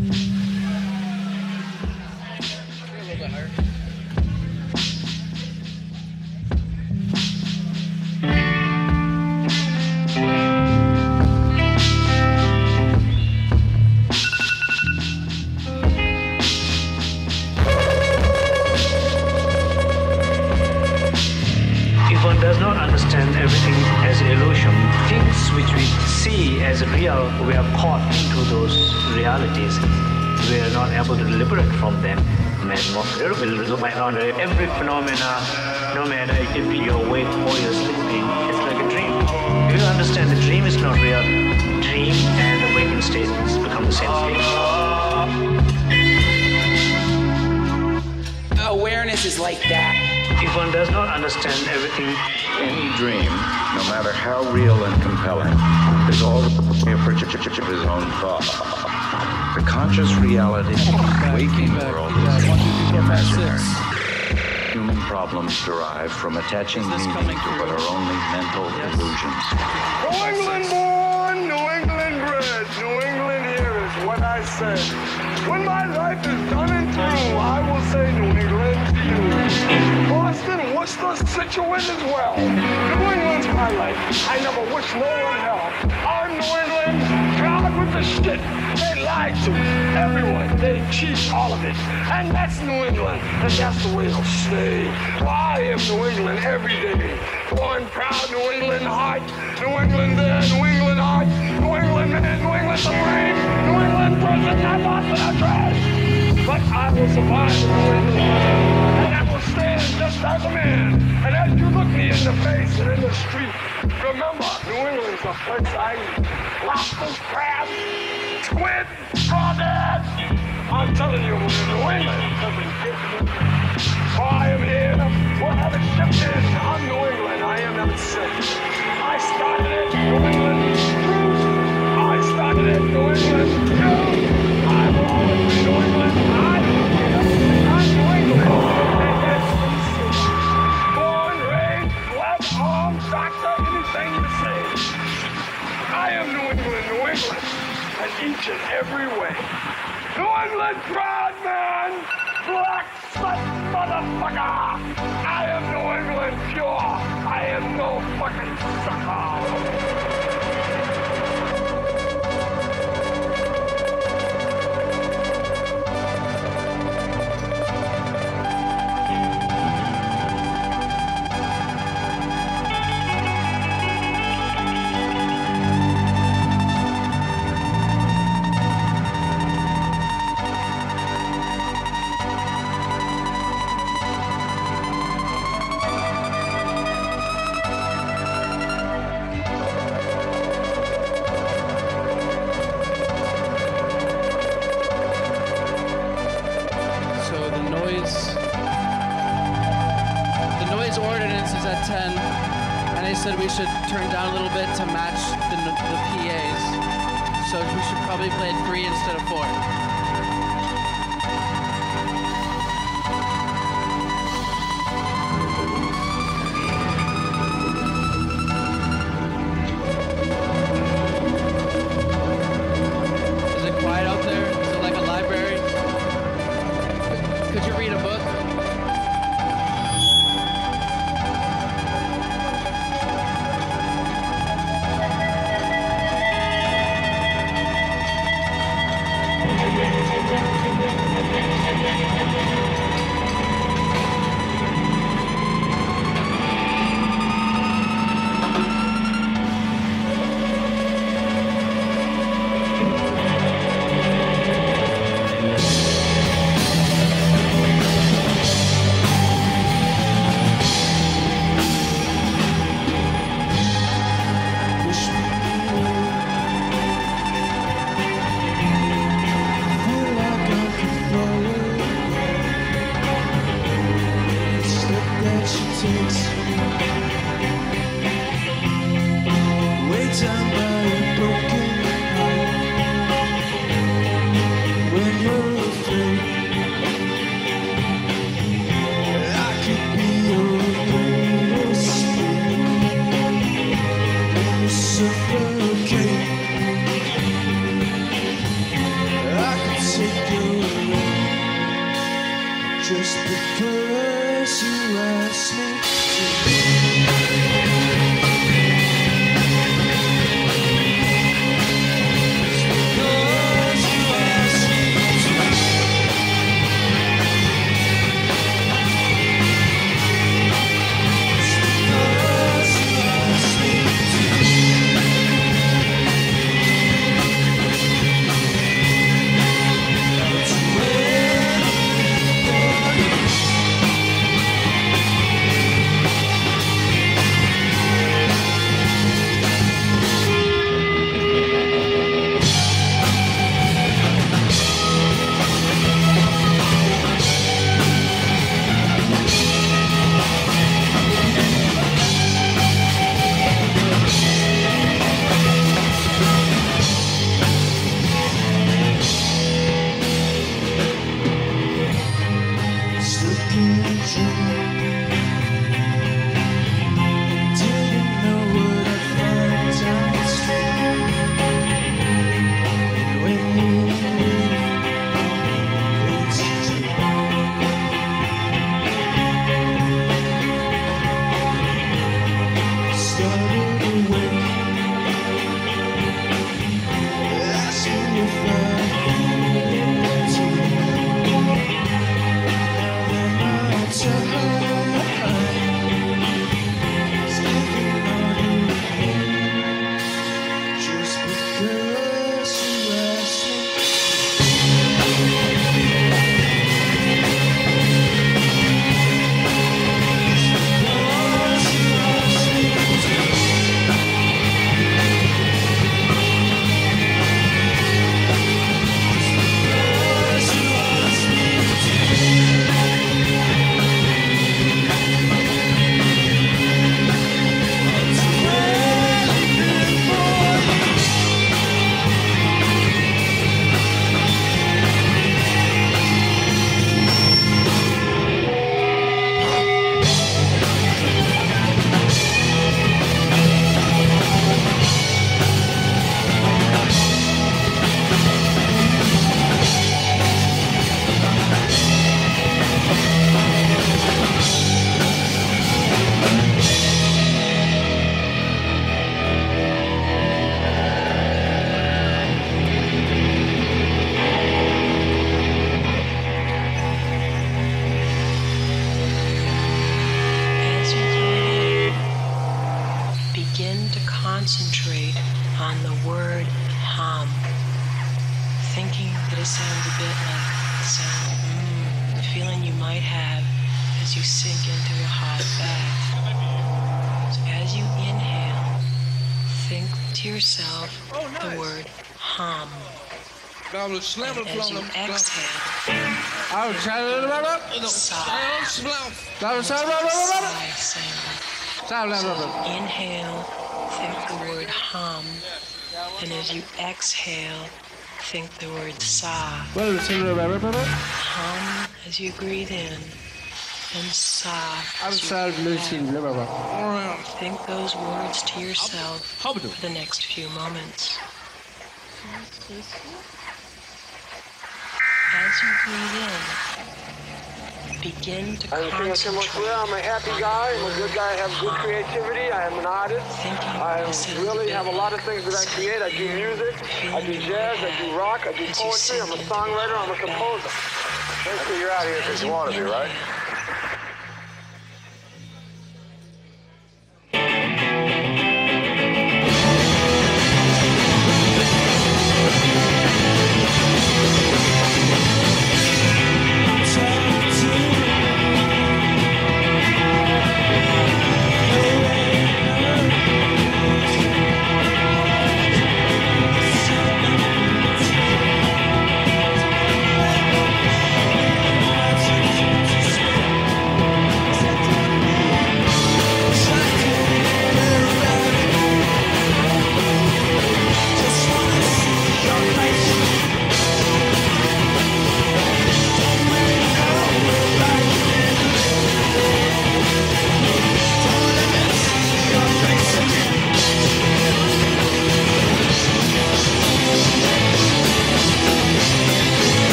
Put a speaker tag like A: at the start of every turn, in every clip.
A: Mm-hmm.
B: Awareness is like that.
A: If one does not understand everything,
C: Any dream, no matter how real and compelling, is all the projection of his own thought. The conscious reality of the waking world is imaginary. Human problems derive from attaching meaning to what are only mental illusions.
D: New England born, New England bred, New England here is what I say. When my life is done and through, I will say New England to you. Boston, Worcester, Scituate as well. New England's my life. I never wish no one hell. I'm New England, proud with the shit. They lied to everyone. They cheat all of it. And that's New England, and that's the way it'll stay. Well, I am New England every day. Born proud New England heart. New England there, New England heart. England man, New England the brain. New England person, not lost our trash. But I will survive New England. And I will stand just as a man. And as you look me in the face and in the street, remember, New England's a place I eat. Lobsters, crabs, squid, crawdads. I'm telling you, New England doesn't me. I am here, we'll have it shifted. I'm New England, I am not sick. I started it, New England. I am New England,
E: we should turn down a little bit to match the, the PAs. So we should probably play three instead of four.
F: Música September. And
G: as you exhale, sigh. Sigh sound. Inhale, think the word hum. And as you exhale, think the word sigh. Hum as you breathe in and sigh as you breathe out. Think those words to yourself for the next few moments. As you breathe in, begin to
D: I'm King
G: concentrate.
D: Square. I'm a happy guy. I'm a good guy. I have good creativity. I am an artist. I really have a lot of things that I create. I do music. I do jazz. I do rock. I do poetry. I'm a songwriter. I'm a composer. Basically, you're out here because you
G: you
D: want to be, right?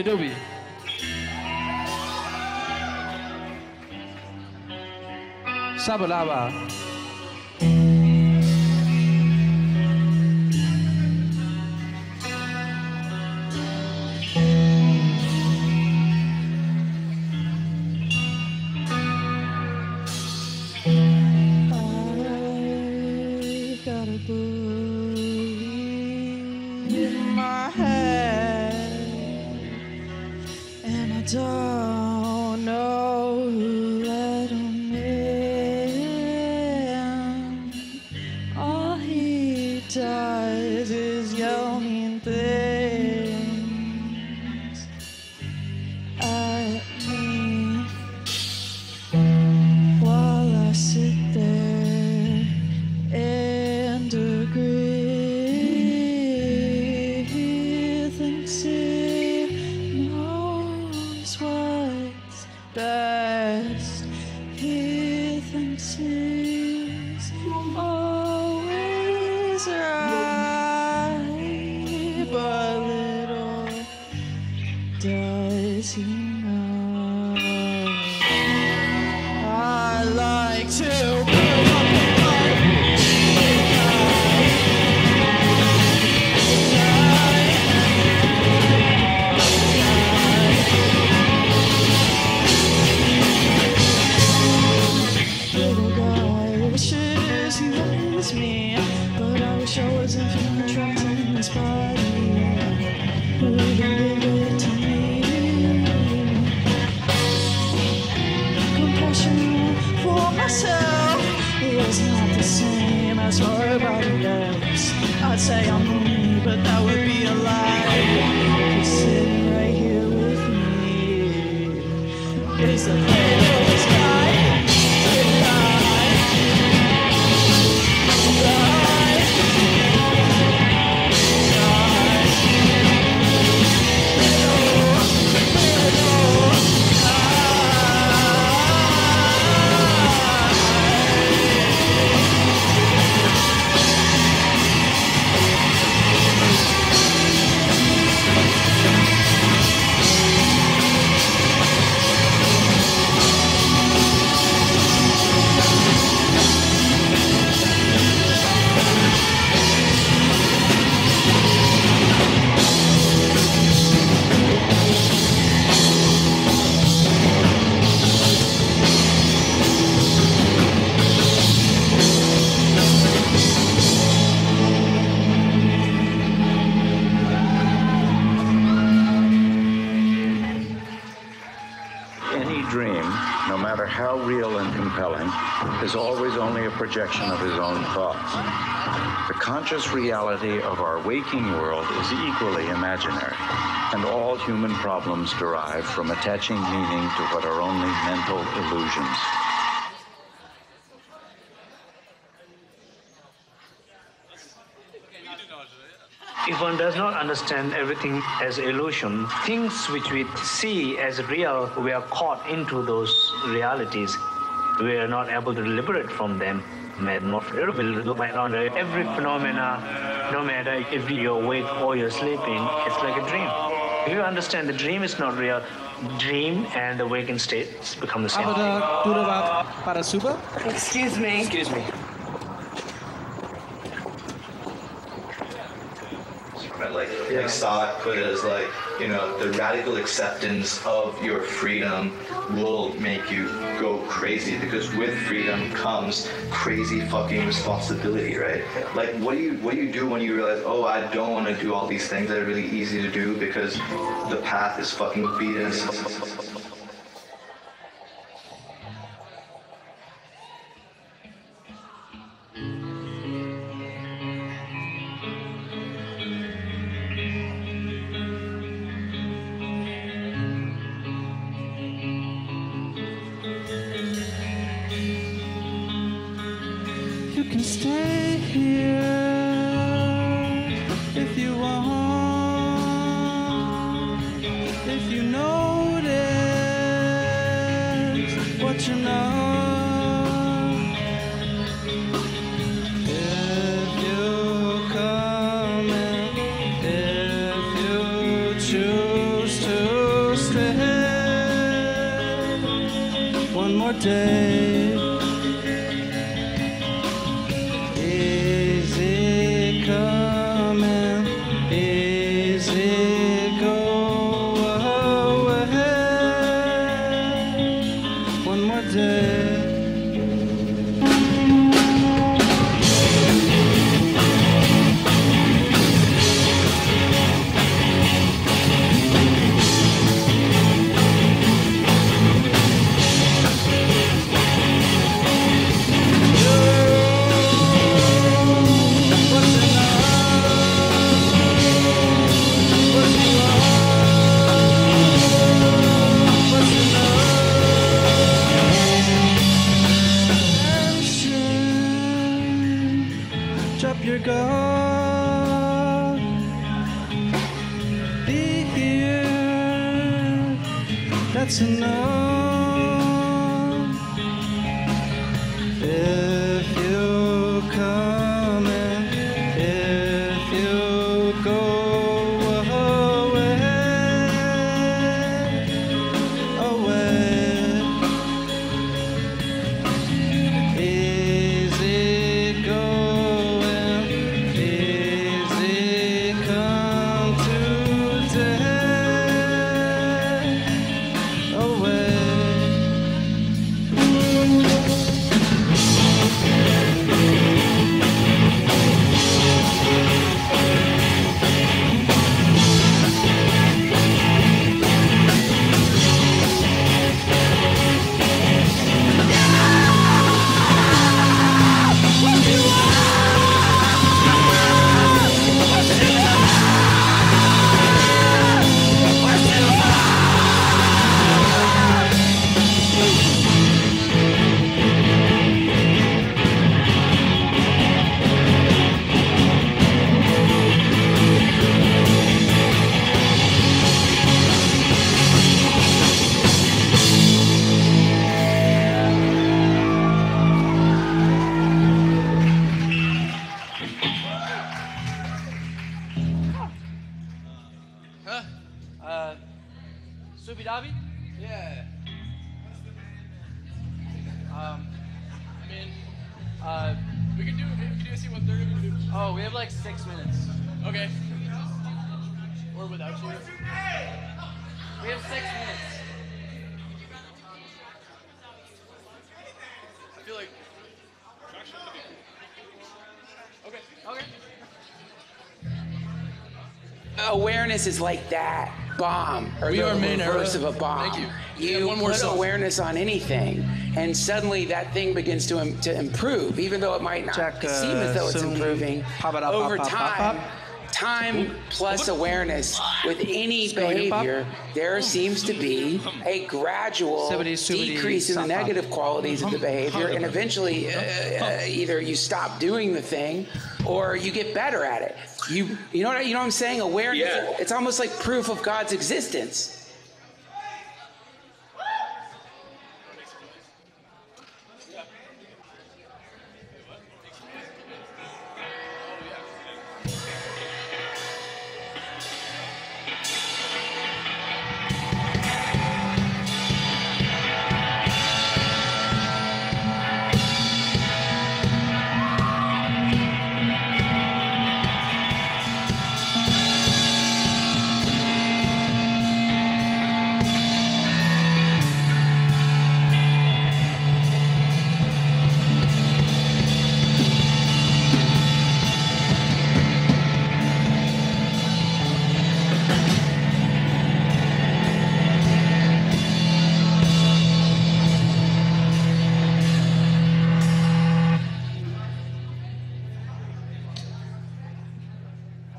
H: ပြီတို့ပြီစပါလားပါ but I wish I wasn't feeling trapped in this body. Wouldn't give it to compassion for myself is not the same as for everybody else. I'd say I'm lonely, but that would be a lie. Just sitting right here with me is the
C: projection of his own thoughts. The conscious reality of our waking world is equally imaginary, and all human problems derive from attaching meaning to what are only mental illusions.
A: If one does not understand everything as illusion, things which we see as real, we are caught into those realities. We are not able to liberate from them. May not look around every phenomena, no matter if you're awake or you're sleeping, it's like a dream. If you understand the dream is not real, dream and the waking state become the same.
E: Apa dah Durawak para Suba?
B: Excuse me.
A: Excuse me.
I: Right, like, like Stock put it as like, you know, the radical acceptance of your freedom will make you go crazy because with freedom comes crazy fucking responsibility, right? Like, what do you what do you do when you realize, oh, I don't want to do all these things that are really easy to do because the path is fucking beaten
H: notice what you know. If you come in, if you
E: choose to stay one more day.
B: Awareness is like that bomb, or
E: We
B: the
E: are main
B: reverse of a bomb.
E: Thank you.
B: You
E: Yeah, one more
B: put
E: song.
B: awareness on anything, and suddenly that thing begins to im- to improve, even though it might not
H: Jack,
B: seem as though it's
H: uh,
B: improving.
H: pop it up,
B: Over
H: pop, pop,
B: time,
H: pop,
B: time plus awareness with any
H: Go again, pop.
B: behavior, there seems to be a gradual
H: Sibbity, sibbity,
B: decrease in the negative qualities of the behavior, and eventually, uh, uh, either you stop doing the thing or you get better at it. You, you know what I- you know what I'm saying? Awareness.
I: Yeah.
B: It's almost like proof of God's existence.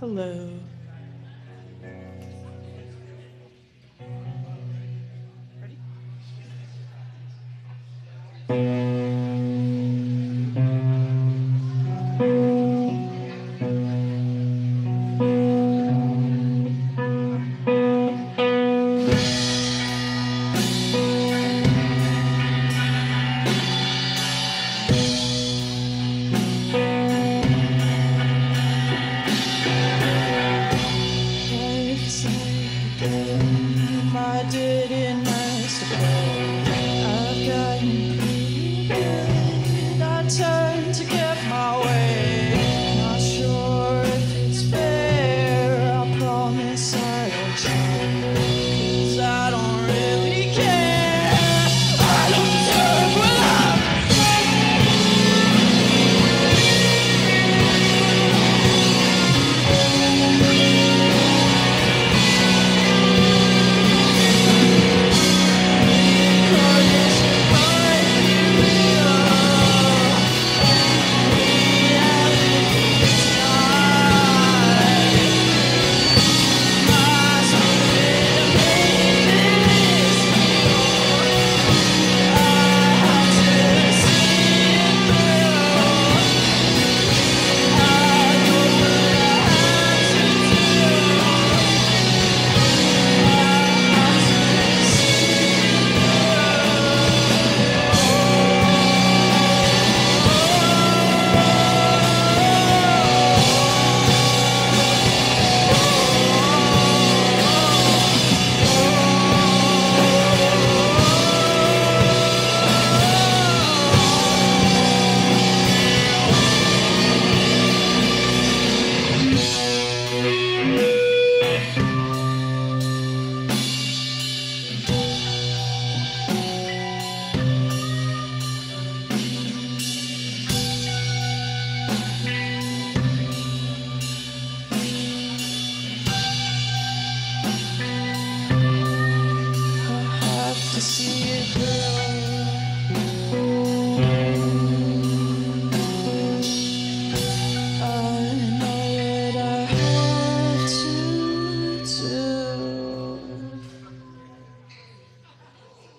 H: Hello.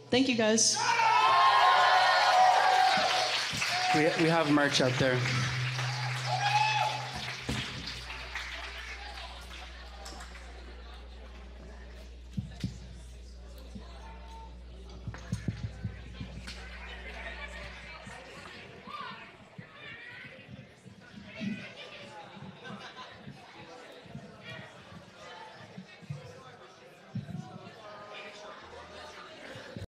H: Thank you guys.
J: We, we have merch out there.